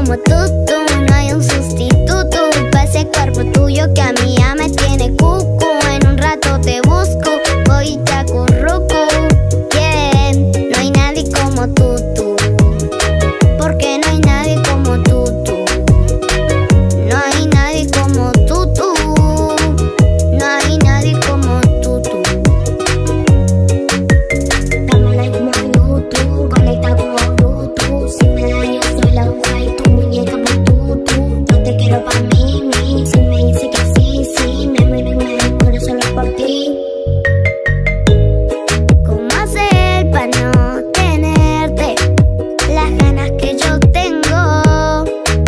como tú, tú.